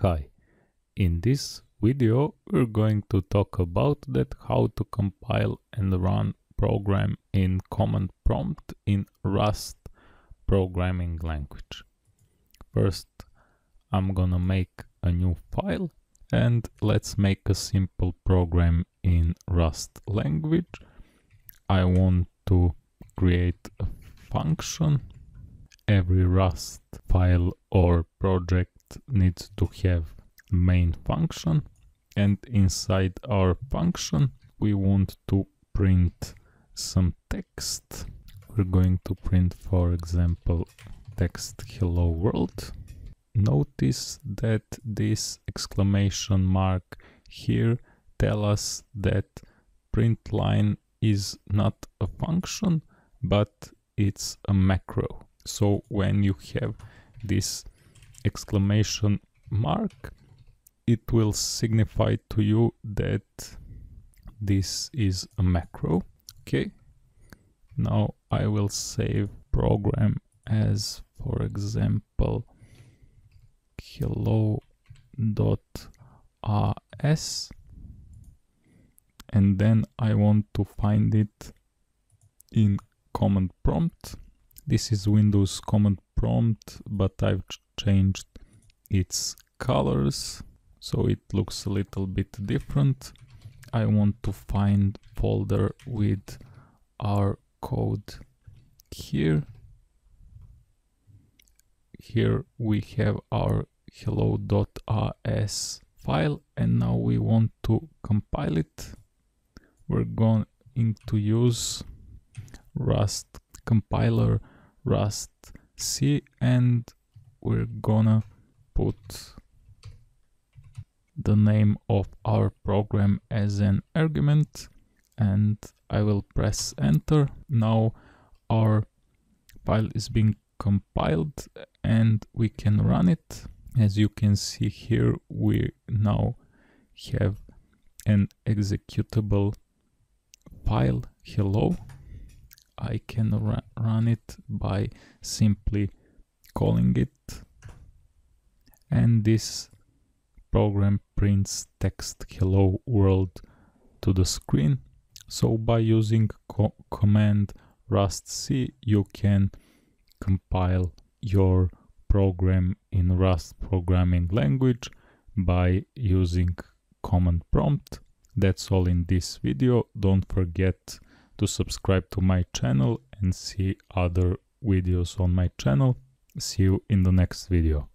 Hi, in this video we're going to talk about that how to compile and run program in command prompt in Rust programming language. First I'm gonna make a new file and let's make a simple program in Rust language. I want to create a function. Every Rust file or project needs to have main function and inside our function we want to print some text. We're going to print for example text hello world. Notice that this exclamation mark here tell us that print line is not a function but it's a macro. So when you have this exclamation mark it will signify to you that this is a macro okay? Now I will save program as for example hello.rs and then I want to find it in command prompt. This is Windows command prompt but I've changed its colors so it looks a little bit different. I want to find folder with our code here. Here we have our hello.rs file and now we want to compile it. We're going to use rust compiler rust c and we're gonna put the name of our program as an argument and I will press enter. Now our file is being compiled and we can run it. As you can see here, we now have an executable file hello. I can run it by simply calling it. And this program prints text hello world to the screen. So by using co command rustc you can compile your program in rust programming language by using command prompt. That's all in this video. Don't forget to subscribe to my channel and see other videos on my channel. See you in the next video